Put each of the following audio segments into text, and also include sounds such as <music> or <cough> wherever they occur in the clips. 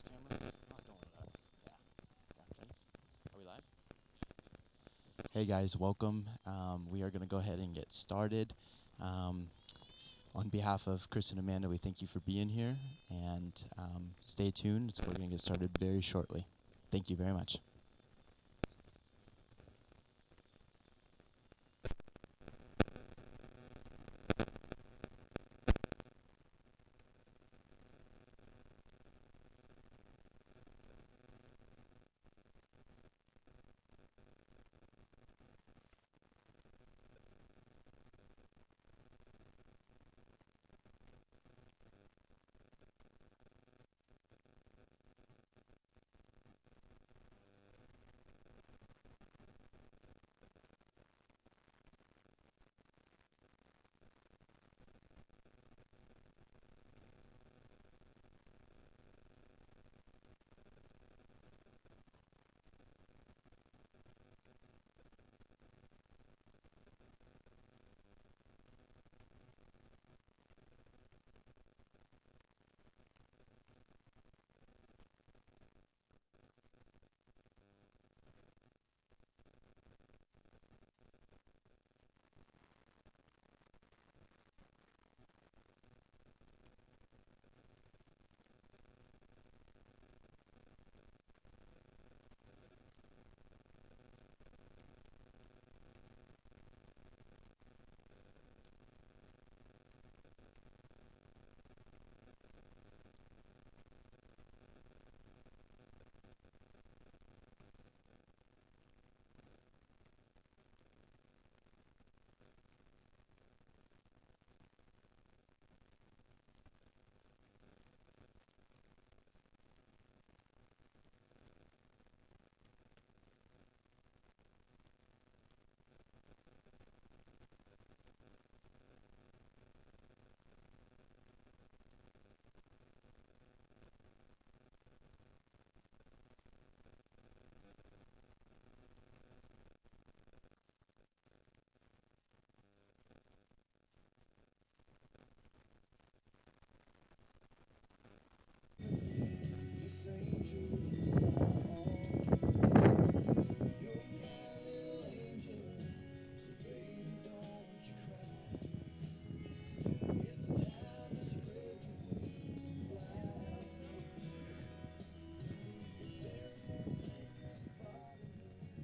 this camera? Yeah. Are we live? Hey guys, welcome. Um, we are going to go ahead and get started. Um, on behalf of Chris and Amanda, we thank you for being here and um, stay tuned. So We're going to get started very shortly. Thank you very much.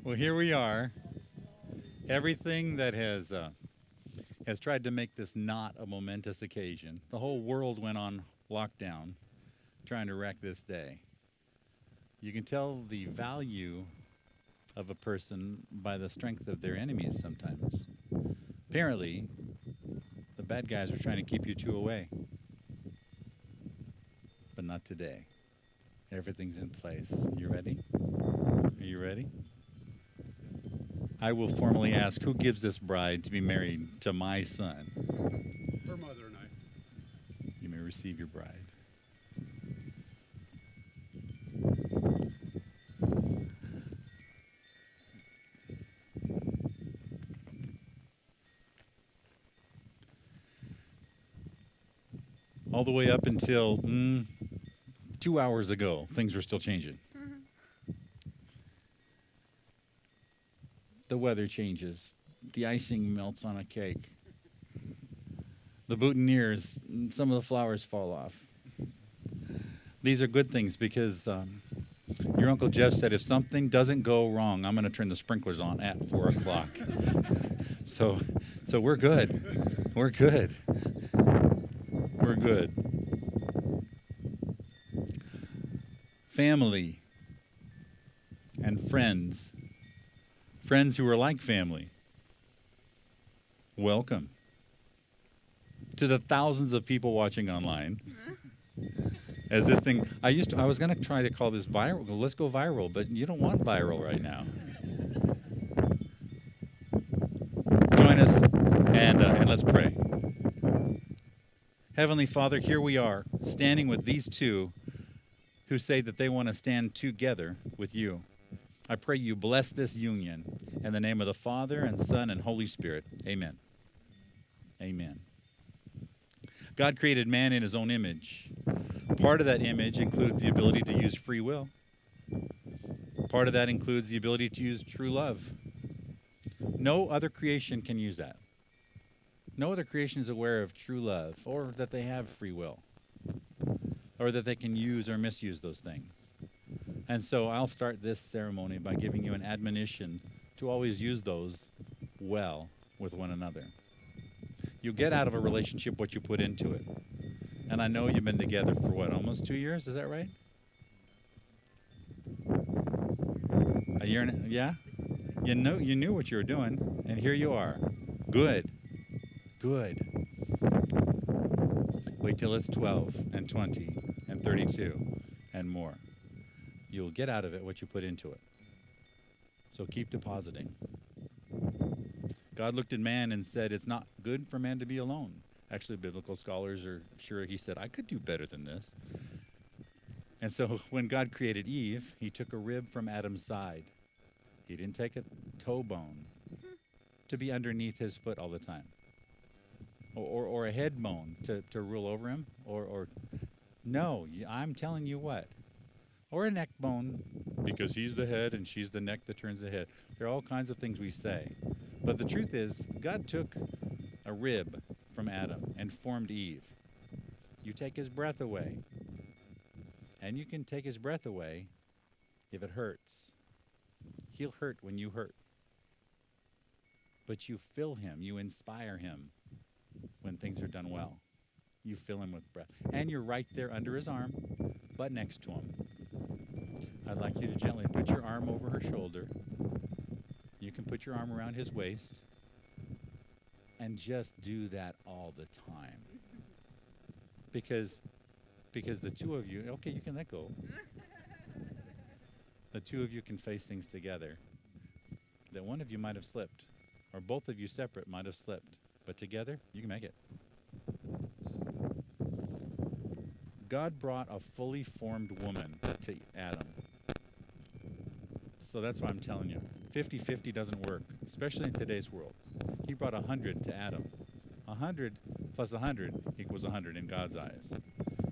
Well, here we are. Everything that has uh, has tried to make this not a momentous occasion. The whole world went on lockdown, trying to wreck this day. You can tell the value of a person by the strength of their enemies sometimes. Apparently, the bad guys are trying to keep you two away. But not today. Everything's in place. You ready? Are you ready? I will formally ask who gives this bride to be married to my son? Her mother and I. You may receive your bride. All the way up until mm, two hours ago, things were still changing. The weather changes, the icing melts on a cake, the boutonnieres, some of the flowers fall off. These are good things because um, your Uncle Jeff said if something doesn't go wrong, I'm going to turn the sprinklers on at 4 o'clock. <laughs> so, so we're good. We're good. We're good. Family and friends friends who are like family. Welcome to the thousands of people watching online. As this thing, I used to, I was going to try to call this viral. Let's go viral, but you don't want viral right now. Join us and uh, and let's pray. Heavenly Father, here we are, standing with these two who say that they want to stand together with you. I pray you bless this union in the name of the Father and Son and Holy Spirit. Amen. Amen. God created man in his own image. Part of that image includes the ability to use free will. Part of that includes the ability to use true love. No other creation can use that. No other creation is aware of true love or that they have free will or that they can use or misuse those things. And so I'll start this ceremony by giving you an admonition to always use those well with one another. You get out of a relationship what you put into it. And I know you've been together for what, almost two years? Is that right? A year and yeah? You know you knew what you were doing, and here you are. Good. Good. Wait till it's 12 and 20 and 32 and more. You'll get out of it what you put into it. So keep depositing. God looked at man and said, It's not good for man to be alone. Actually, biblical scholars are sure he said, I could do better than this. And so <laughs> when God created Eve, he took a rib from Adam's side. He didn't take a toe bone to be underneath his foot all the time. Or, or, or a head bone to, to rule over him. Or, or no, I'm telling you what. Or a neck bone because he's the head and she's the neck that turns the head. There are all kinds of things we say. But the truth is, God took a rib from Adam and formed Eve. You take his breath away. And you can take his breath away if it hurts. He'll hurt when you hurt. But you fill him, you inspire him when things are done well. You fill him with breath. And you're right there under his arm, but next to him. I'd like you to gently put your arm over her shoulder. You can put your arm around his waist. And just do that all the time. Because because the two of you, okay, you can let go. The two of you can face things together. That one of you might have slipped, or both of you separate might have slipped, but together you can make it. God brought a fully formed woman to Adam. So that's why I'm telling you 50 50 doesn't work, especially in today's world. He brought 100 to Adam. 100 plus 100 equals 100 in God's eyes.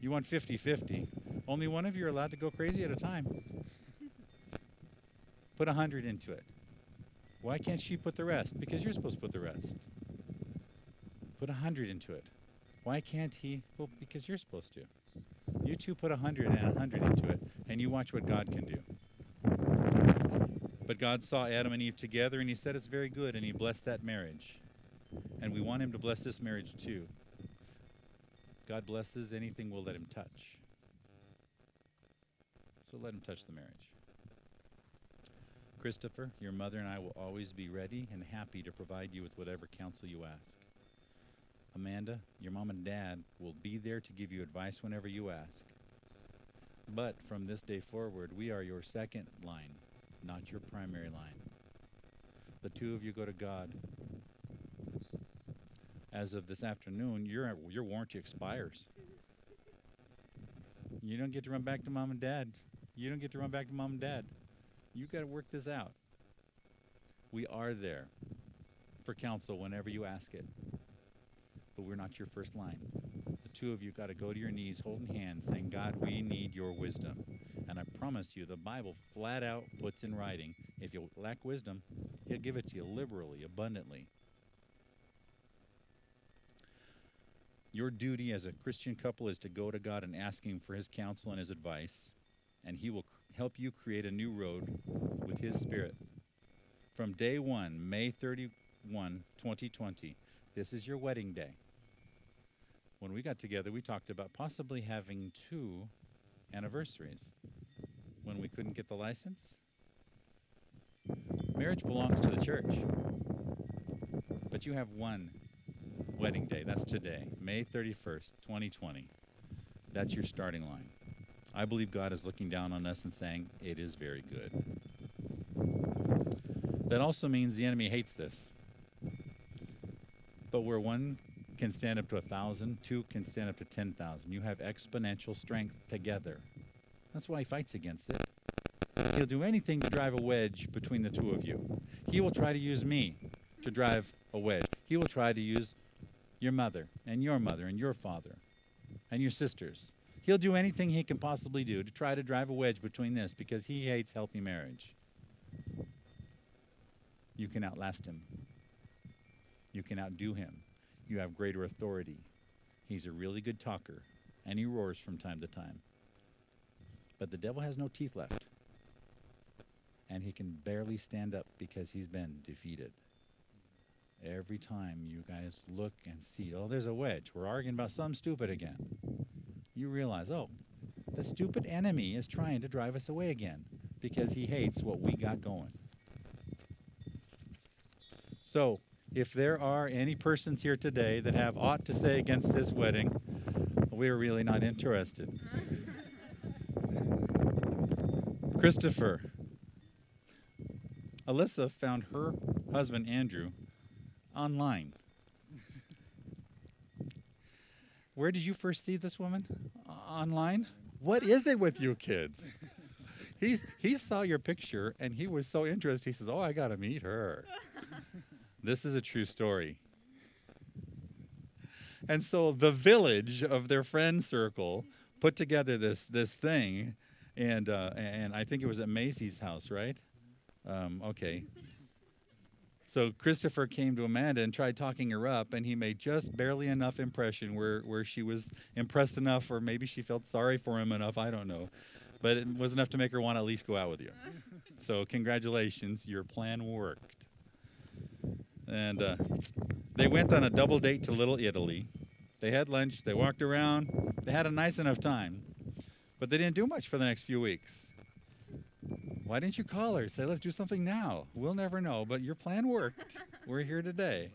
You want 50 50, only one of you are allowed to go crazy at a time. Put 100 into it. Why can't she put the rest? Because you're supposed to put the rest. Put 100 into it. Why can't he? Well, because you're supposed to. You two put 100 and 100 into it, and you watch what God can do. But God saw Adam and Eve together, and he said it's very good, and he blessed that marriage. And we want him to bless this marriage too. God blesses anything we'll let him touch. So let him touch the marriage. Christopher, your mother and I will always be ready and happy to provide you with whatever counsel you ask. Amanda, your mom and dad will be there to give you advice whenever you ask. But from this day forward, we are your second line, not your primary line. The two of you go to God. As of this afternoon, your your warranty expires. You don't get to run back to mom and dad. You don't get to run back to mom and dad. You got to work this out. We are there for counsel whenever you ask it but we're not your first line. The two of you got to go to your knees holding hands saying, God, we need your wisdom. And I promise you, the Bible flat out puts in writing if you lack wisdom, He'll give it to you liberally, abundantly. Your duty as a Christian couple is to go to God and ask Him for His counsel and His advice, and He will help you create a new road with His Spirit. From day one, May 31, 2020, this is your wedding day when we got together, we talked about possibly having two anniversaries when we couldn't get the license. Marriage belongs to the church. But you have one wedding day. That's today, May 31st, 2020. That's your starting line. I believe God is looking down on us and saying, It is very good. That also means the enemy hates this. But we're one can stand up to a thousand, two can stand up to 10,000. You have exponential strength together. That's why he fights against it. He'll do anything to drive a wedge between the two of you. He will try to use me to drive a wedge. He will try to use your mother and your mother and your father and your sisters. He'll do anything he can possibly do to try to drive a wedge between this because he hates healthy marriage. You can outlast him. You can outdo him. You have greater authority. He's a really good talker, and he roars from time to time. But the devil has no teeth left. And he can barely stand up because he's been defeated. Every time you guys look and see, oh, there's a wedge. We're arguing about some stupid again. You realize, oh, the stupid enemy is trying to drive us away again because he hates what we got going. So, if there are any persons here today that have aught to say against this wedding, we're really not interested. <laughs> Christopher. Alyssa found her husband Andrew online. Where did you first see this woman? Online? What is it with you kids? He, he saw your picture and he was so interested. He says, Oh, I got to meet her. <laughs> this is a true story. And so the village of their friend circle put together this, this thing. And, uh, and I think it was at Macy's house, right? Um, okay. So Christopher came to Amanda and tried talking her up, and he made just barely enough impression where, where she was impressed enough, or maybe she felt sorry for him enough. I don't know. But it was enough to make her want to at least go out with you. so, congratulations, your plan worked. And uh, they went on a double date to Little Italy. They had lunch, they walked around, they had a nice enough time, but they didn't do much for the next few weeks. Why didn't you call her? Say, let's do something now. We'll never know, but your plan worked. <laughs> We're here today.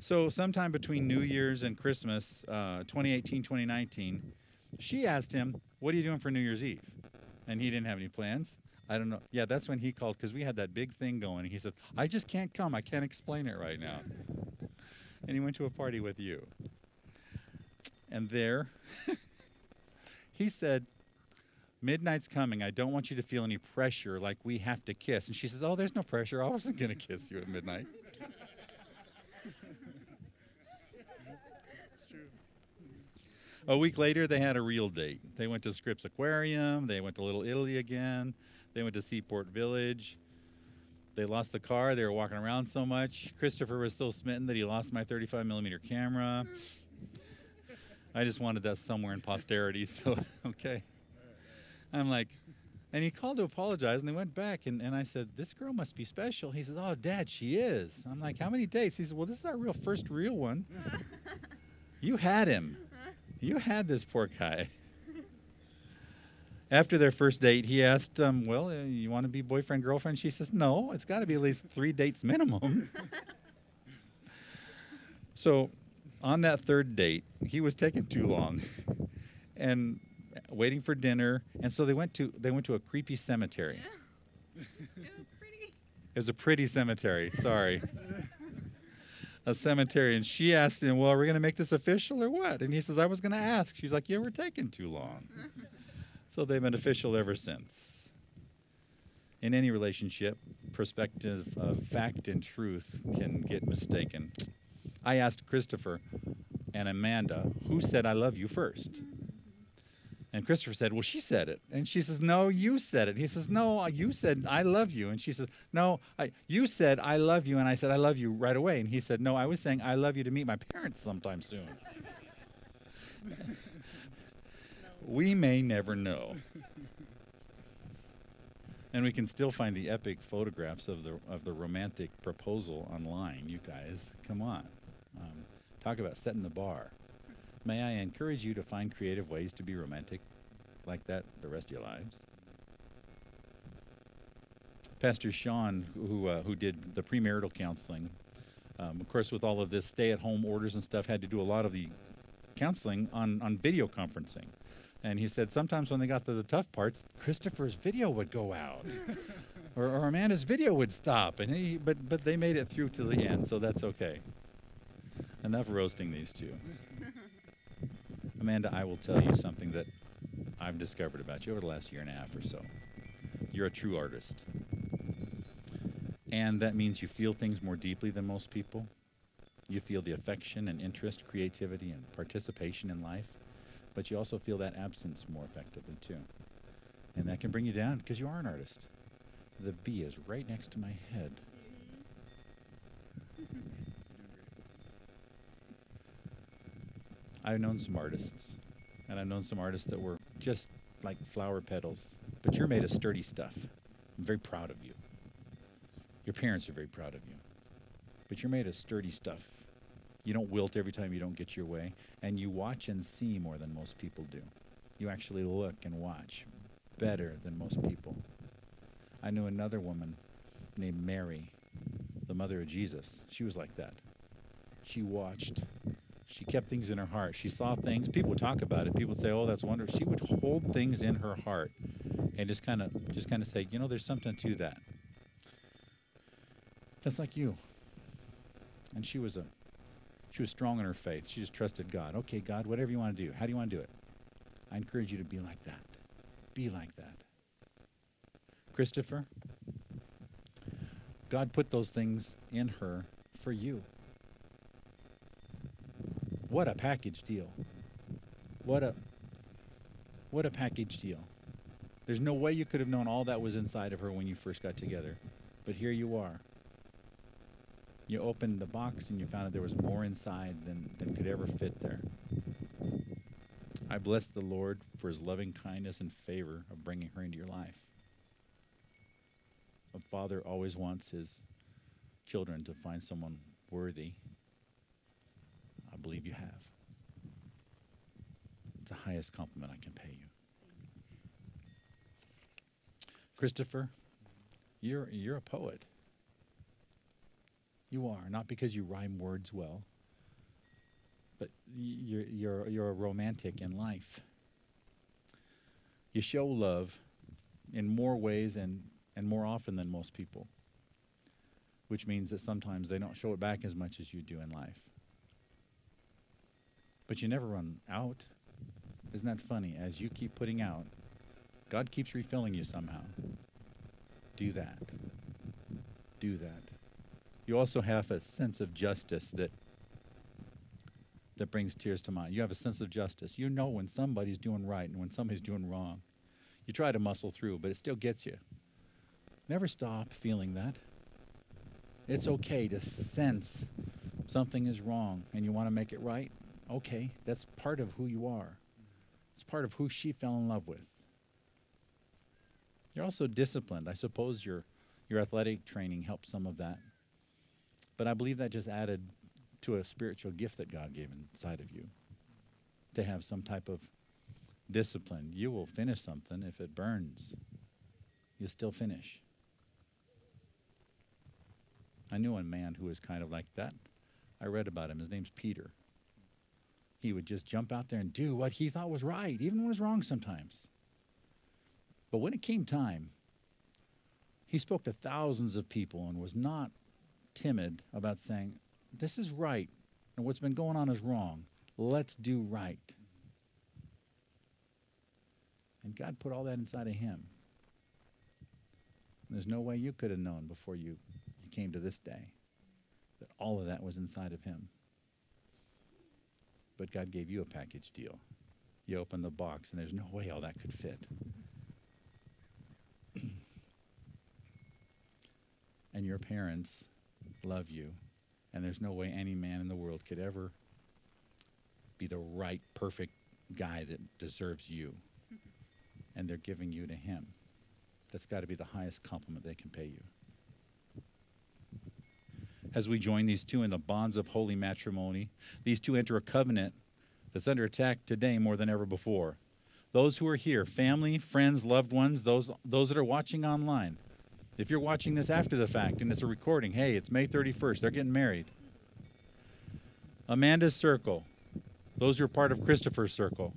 So, sometime between New Year's and Christmas, uh, 2018, 2019, she asked him, What are you doing for New Year's Eve? And he didn't have any plans. I don't know. Yeah, that's when he called because we had that big thing going. He said, I just can't come. I can't explain it right now. and he went to a party with you. And there, <laughs> he said, Midnight's coming. I don't want you to feel any pressure like we have to kiss. And she says, Oh, there's no pressure. I wasn't going to kiss you at midnight. <laughs> A week later, they had a real date. They went to Scripps Aquarium. They went to Little Italy again. They went to Seaport Village. They lost the car. They were walking around so much. Christopher was so smitten that he lost my 35 millimeter camera. I just wanted that somewhere in posterity. <laughs> So, okay. I'm like, and he called to apologize, and they went back, and, and I said, This girl must be special. He says, Oh, Dad, she is. I'm like, How many dates? He says, Well, this is our real first real one. <laughs> you had him. You had this poor guy. After their first date, he asked, um, Well, uh, you want to be boyfriend, girlfriend? She says, No, it's got to be at least three dates minimum. <laughs> so on that third date, he was taking too long. And waiting for dinner, and so they went to they went to a creepy cemetery. Yeah. it was pretty. It was a pretty cemetery. Sorry. a cemetery, and she asked him, "Well, are we going to make this official or what?" And he says, "I was going to ask." She's like, "Yeah, we're taking too long." <laughs> so they've been official ever since. In any relationship, perspective of fact and truth can get mistaken. I asked Christopher and Amanda, "Who said I love you first? And Christopher said, Well, she said it. And she says, No, you said it. He says, No, uh, you said, I love you. And she says, No, I, you said, I love you. And I said, I love you right away. And he said, No, I was saying, I love you to meet my parents sometime soon. <laughs> we may never know. And we can still find the epic photographs of the, of the romantic proposal online, you guys. Come on. Um, talk about setting the bar. May I encourage you to find creative ways to be romantic like that the rest of your lives? Pastor Sean, who, uh, who did the premarital counseling, um, of course, with all of this stay at home orders and stuff, had to do a lot of the counseling on, on video conferencing. And he said sometimes when they got to the tough parts, Christopher's video would go out. <laughs> or, or Amanda's video would stop. And he, but, but they made it through to the end, so that's okay. Enough roasting these two. <laughs> Amanda, I will tell you something that I've discovered about you over the last year and a half or so. You're a true artist. And that means you feel things more deeply than most people. You feel the affection and interest, creativity, and participation in life but you also feel that absence more effectively too. And that can bring you down because you are an artist. The bee is right next to my head. <laughs> I've known some artists, and I've known some artists that were just like flower petals, but you're made of sturdy stuff. I'm very proud of you. Your parents are very proud of you, but you're made of sturdy stuff. You don't wilt every time you don't get your way, and you watch and see more than most people do. You actually look and watch better than most people. I knew another woman named Mary, the mother of Jesus. She was like that. She watched. She kept things in her heart. She saw things. People would talk about it. People would say, "Oh, that's wonderful." She would hold things in her heart and just kind of just kind of say, "You know, there's something to that." That's like you. And she was a she was strong in her faith. She just trusted God. Okay, God, whatever you want to do. How do you want to do it? I encourage you to be like that. Be like that. Christopher, God put those things in her for you. What a package deal. What a what a package deal. There's no way you could have known all that was inside of her when you first got together. But here you are. You opened the box and you found that there was more inside than, than could ever fit there. I bless the Lord for his loving kindness and favor of bringing her into your life. A father always wants his children to find someone worthy. I believe you have. It's the highest compliment I can pay you. Christopher, you're, you're a poet. You are, not because you rhyme words well, but you're, you're, you're a romantic in life. You show love in more ways and, and more often than most people, which means that sometimes they don't show it back as much as you do in life. But you never run out. Isn't that funny? As you keep putting out, God keeps refilling you somehow. Do that. Do that. You also have a sense of justice that that brings tears to mind. You have a sense of justice. You know when somebody's doing right and when somebody's doing wrong. You try to muscle through, but it still gets you. Never stop feeling that. It's okay to sense something is wrong and you want to make it right. Okay, that's part of who you are. It's part of who she fell in love with. You're also disciplined. I suppose your your athletic training helps some of that. But I believe that just added to a spiritual gift that God gave inside of you to have some type of discipline. You will finish something if it burns. You'll still finish. I knew a man who was kind of like that. I read about him. His name's Peter. He would just jump out there and do what he thought was right, even when it was wrong sometimes. But when it came time, he spoke to thousands of people and was not timid about saying, This is right, and what's been going on is wrong. Let's do right. And God put all that inside of him. There's no way you could have known before you, you came to this day that all of that was inside of him. But God gave you a package deal. You open the box, and there's no way all that could fit. <clears throat> and your parents love you, and there's no way any man in the world could ever be the right, perfect guy that deserves you. And they're giving you to him. That's got to be the highest compliment they can pay you. As we join these two in the bonds of holy matrimony, these two enter a covenant that's under attack today more than ever before. Those who are here, family, friends, loved ones, those, those that are watching online, if you're watching this after the fact and it's a recording, hey, it's May 31st, they're getting married. Amanda's circle, those who are part of Christopher's circle.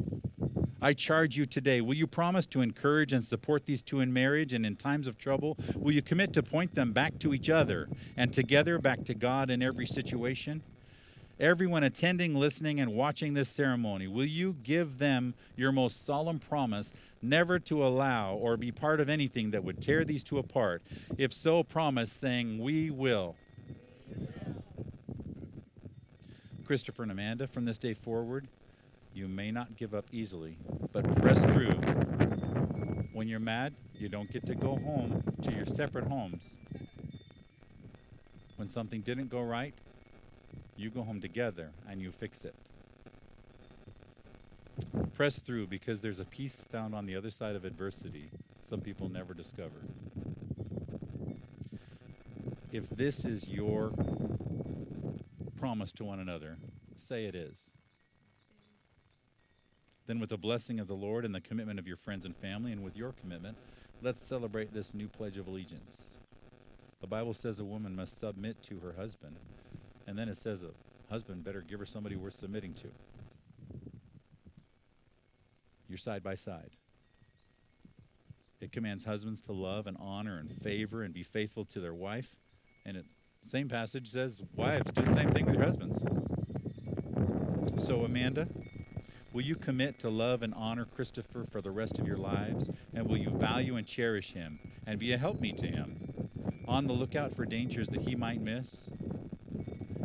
I charge you today, will you promise to encourage and support these two in marriage and in times of trouble? Will you commit to point them back to each other and together back to God in every situation? Everyone attending, listening, and watching this ceremony, will you give them your most solemn promise never to allow or be part of anything that would tear these two apart? If so, promise saying, We will. Christopher and Amanda, from this day forward, You may not give up easily, but press through. When you're mad, you don't get to go home to your separate homes. When something didn't go right, you go home together and you fix it. Press through because there's a peace found on the other side of adversity some people never discover. If this is your promise to one another, say it is. Then, with the blessing of the Lord and the commitment of your friends and family, and with your commitment, let's celebrate this new pledge of allegiance. The Bible says a woman must submit to her husband, and then it says a husband better give her somebody worth submitting to. You're side by side. It commands husbands to love and honor and favor and be faithful to their wife. And it same passage says wives do the same thing with your husbands. So Amanda, will you commit to love and honor Christopher for the rest of your lives? And will you value and cherish him and be a helpmeet to him? On the lookout for dangers that he might miss?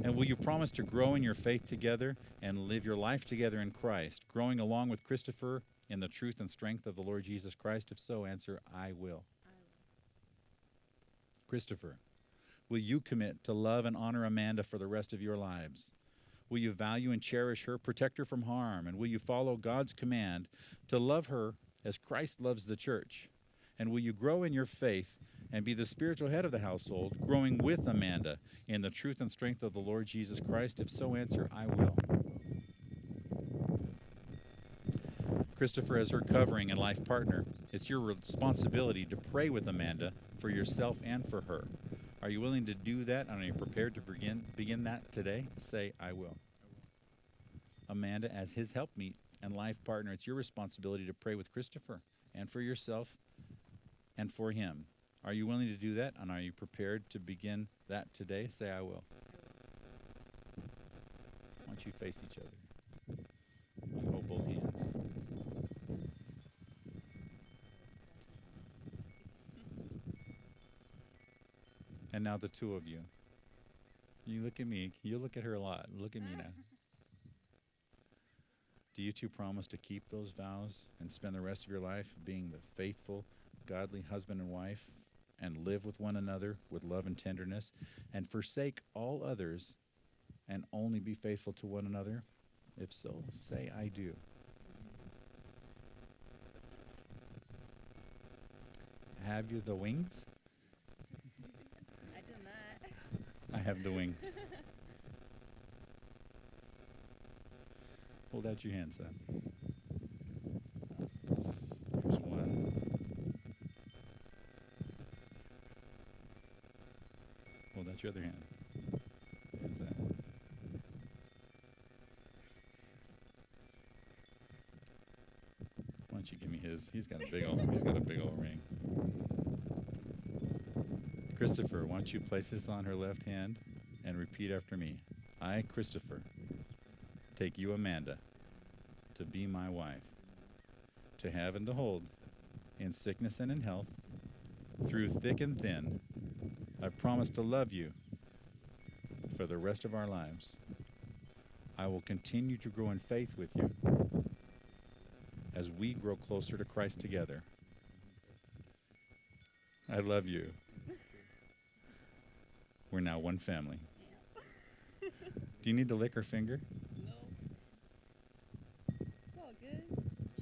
And will you promise to grow in your faith together and live your life together in Christ, growing along with Christopher in the truth and strength of the Lord Jesus Christ? If so, answer, I will. Christopher, will you commit to love and honor Amanda for the rest of your lives? Will you value and cherish her, protect her from harm, and will you follow God's command to love her as Christ loves the church? And will you grow in your faith and be the spiritual head of the household, growing with Amanda in the truth and strength of the Lord Jesus Christ? If so, answer, I will. Christopher as her covering and life partner, it's your responsibility to pray with Amanda for yourself and for her. Are you willing to do that? And are you prepared to begin begin that today? Say, I will. Amanda, as his helpmeet and life partner, it's your responsibility to pray with Christopher and for yourself and for him. Are you willing to do that? And are you prepared to begin that today? Say, I will. Why don't you face each other? You hold both hands. And now the two of you. You look at me. You look at her a lot. Look at me now. Do you two promise to keep those vows and spend the rest of your life being the faithful, godly husband and wife and live with one another with love and tenderness and forsake all others and only be faithful to one another? If so, say, I do. Have you the wings? <laughs> I do not. I have the wings. <laughs> Hold out your hands, son. Here's one. Hold out your other hand. There's that. Why don't you give me his? He's got a big old he's got a big old ring. Christopher, why don't you place this on her left hand and repeat after me? I, Christopher, take you, Amanda, to be my wife, to have and to hold, in sickness and in health, through thick and thin. I promise to love you for the rest of our lives. I will continue to grow in faith with you as we grow closer to Christ together. I love you. We're now one family. Do you need to lick her finger? No. It's all good.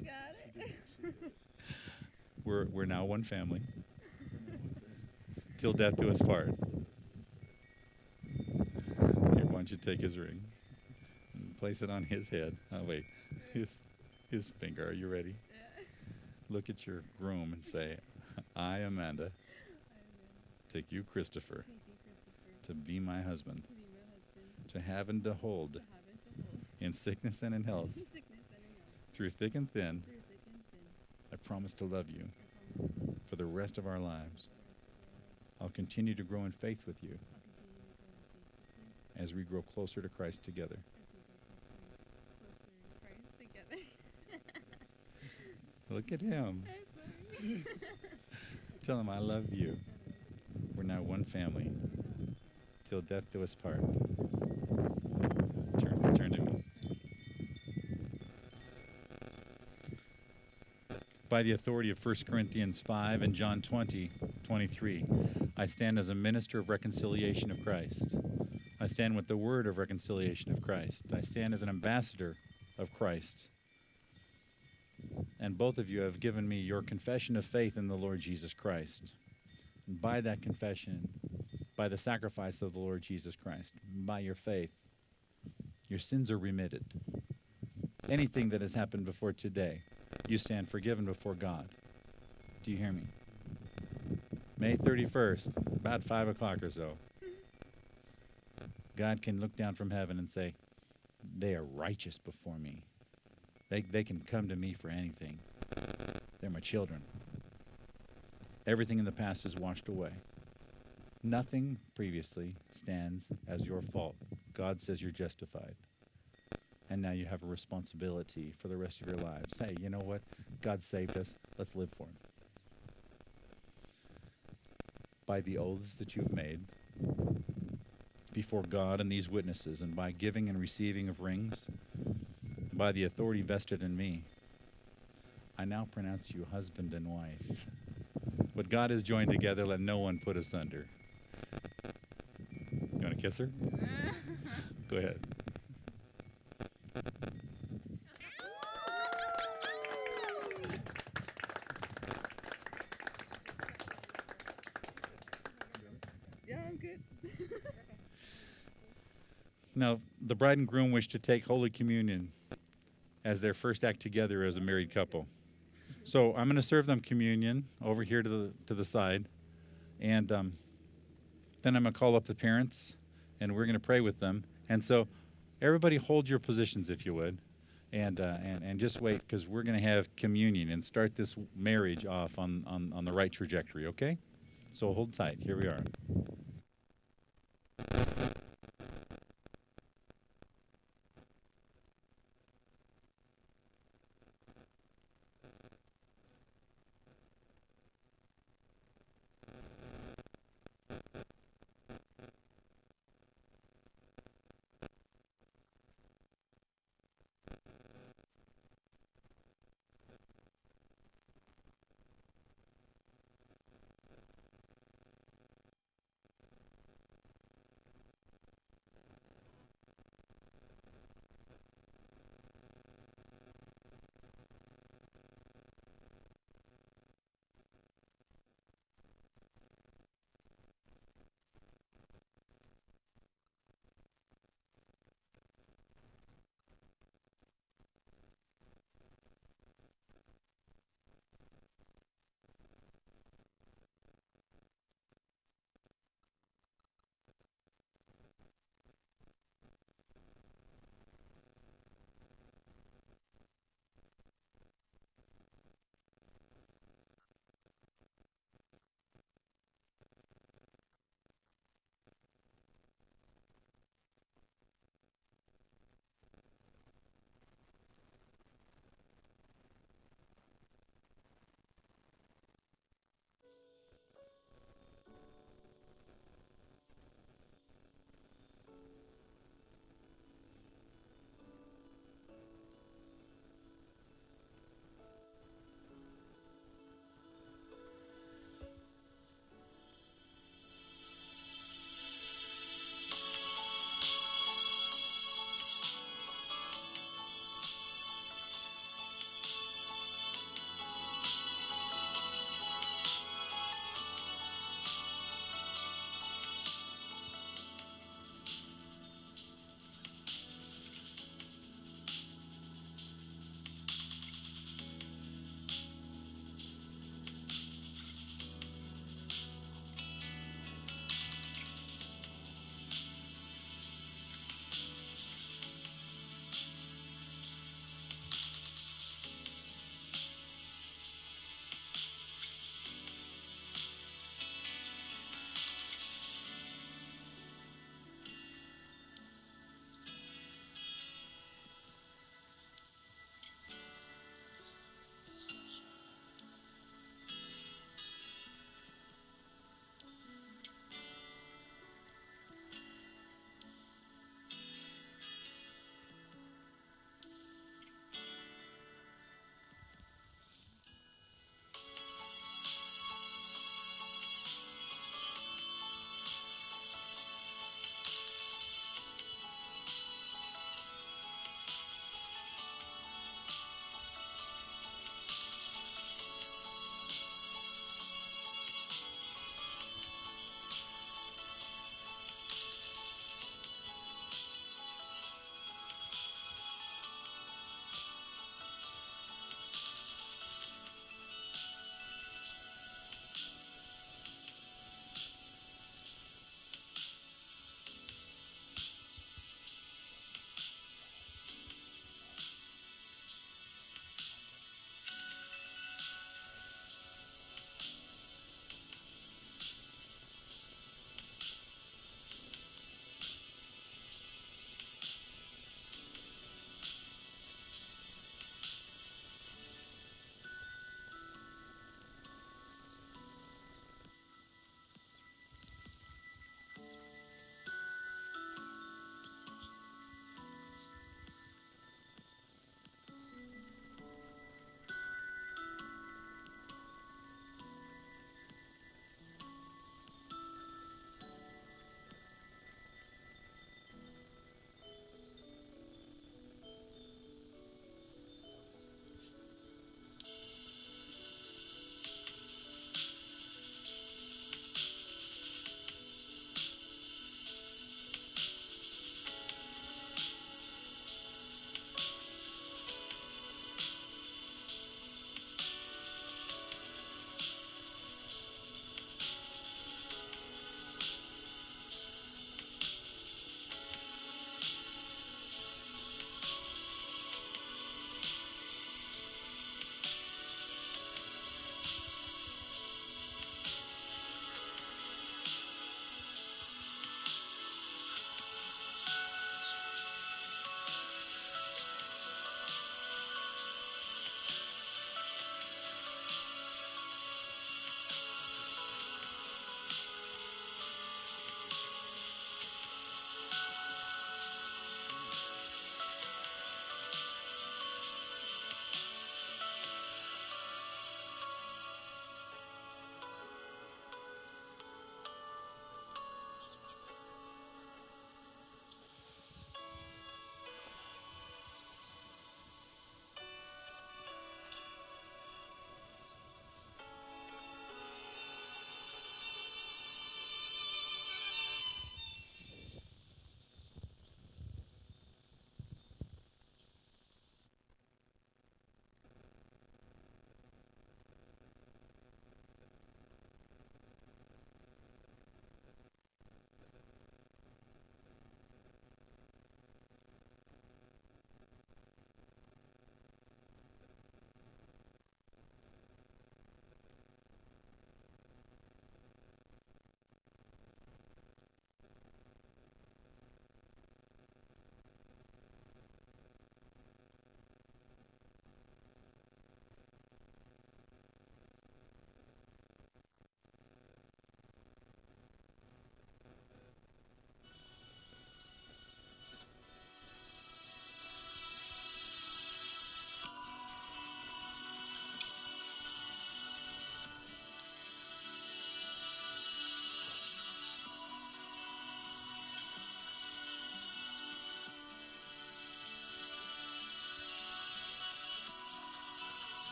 You got it. We're, we're now one family. Till death do us part. Here, why don't you take his ring and place it on his head? Oh, wait. His, his finger. Are you ready? Yeah. Look at your groom and say, I, Amanda, take you, Christopher, Thank you, Christopher. To be my husband, To be my husband. to have and to hold, To and to hold. in sickness and in health, In sickness and in health. through thick and thin. Through thick and thin. I promise to love you I promise to love for the rest of our lives. the rest of our lives. I'll continue to grow in faith with you I'll continue to grow in faith with you as we grow closer to Christ together. as we grow closer in Christ together. Look at him. <laughs> Tell him I love you. We're now one family. Till death do us part. Turn, turn to me. by the authority of 1 Corinthians 5 and John 20, 23. I stand as a minister of reconciliation of Christ. I stand with the word of reconciliation of Christ. I stand as an ambassador of Christ. And both of you have given me your confession of faith in the Lord Jesus Christ. And by that confession, by the sacrifice of the Lord Jesus Christ, by your faith, your sins are remitted. Anything that has happened before today, you stand forgiven before God. Do you hear me? May 31st, about 5 o'clock or so, God can look down from heaven and say, They are righteous before me. They, they can come to me for anything. They're my children. Everything in the past is washed away. Nothing previously stands as your fault. God says you're justified. And now you have a responsibility for the rest of your lives. Hey, you know what? God saved us. Let's live for Him. By the oaths that you've made before God and these witnesses, and by giving and receiving of rings, by the authority vested in me, I now pronounce you husband and wife. What God has joined together, let no one put asunder. To kiss her? Go ahead. yeah, I'm good. <laughs> Now, the bride and groom wish to take Holy Communion as their first act together as a married couple. So I'm going to serve them communion over here to the to the side, and um, then I'm going to call up the parents, and we're going to pray with them. And so, everybody, hold your positions if you would, and uh, and and just wait because we're going to have communion and start this marriage off on, on on the right trajectory. Okay? So hold tight. Here we are.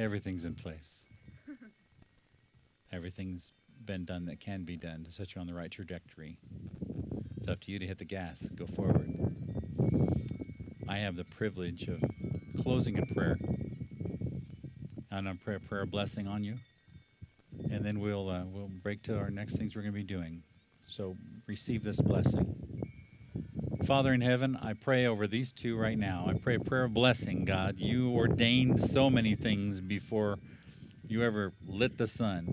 Everything's in place. Everything's been done that can be done to set you on the right trajectory. It's up to you to hit the gas, go forward. I have the privilege of closing in prayer. And I'm pray a prayer blessing on you. And then we'll uh, we'll break to our next things we're going to be doing. So receive this blessing. Father in heaven, I pray over these two right now. I pray a prayer of blessing, God. You ordained so many things before you ever lit the sun.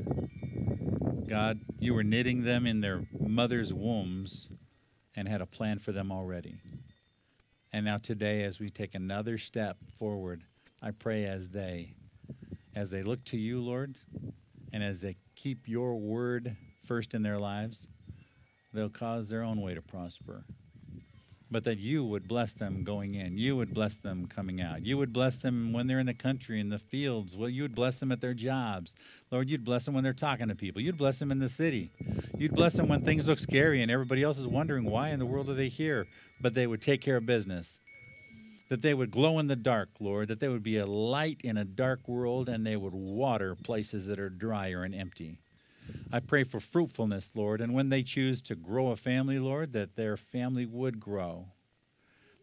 God, you were knitting them in their mother's wombs and had a plan for them already. And now today as we take another step forward, I pray as they as they look to you, Lord, and as they keep your word first in their lives, they'll cause their own way to prosper but that you would bless them going in. You would bless them coming out. You would bless them when they're in the country, in the fields. Well, you would bless them at their jobs. Lord, you'd bless them when they're talking to people. You'd bless them in the city. You'd bless them when things look scary and everybody else is wondering why in the world are they here, but they would take care of business. That they would glow in the dark, Lord, that they would be a light in a dark world and they would water places that are drier and empty. I pray for fruitfulness, Lord, and when they choose to grow a family, Lord, that their family would grow.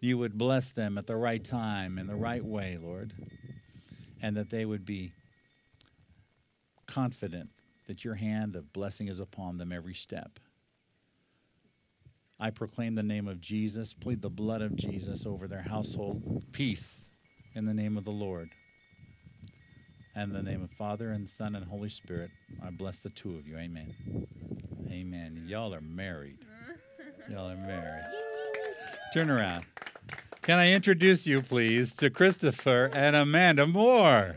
You would bless them at the right time in the right way, Lord, and that they would be confident that your hand of blessing is upon them every step. I proclaim the name of Jesus, plead the blood of Jesus over their household. Peace in the name of the Lord. And in the name of Father and Son and Holy Spirit, I bless the two of you. Amen. Amen. Y'all are married. Y'all are married. Turn around. Can I introduce you, please, to Christopher and Amanda Moore?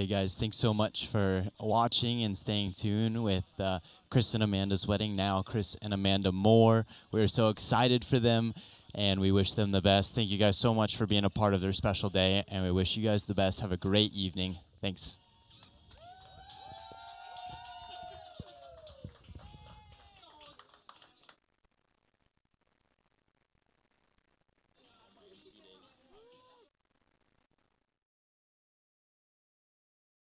Hey guys, thanks so much for watching and staying tuned with uh, Chris and Amanda's wedding. Now, Chris and Amanda Moore. We're so excited for them and we wish them the best. Thank you guys so much for being a part of their special day and we wish you guys the best. Have a great evening. Thanks.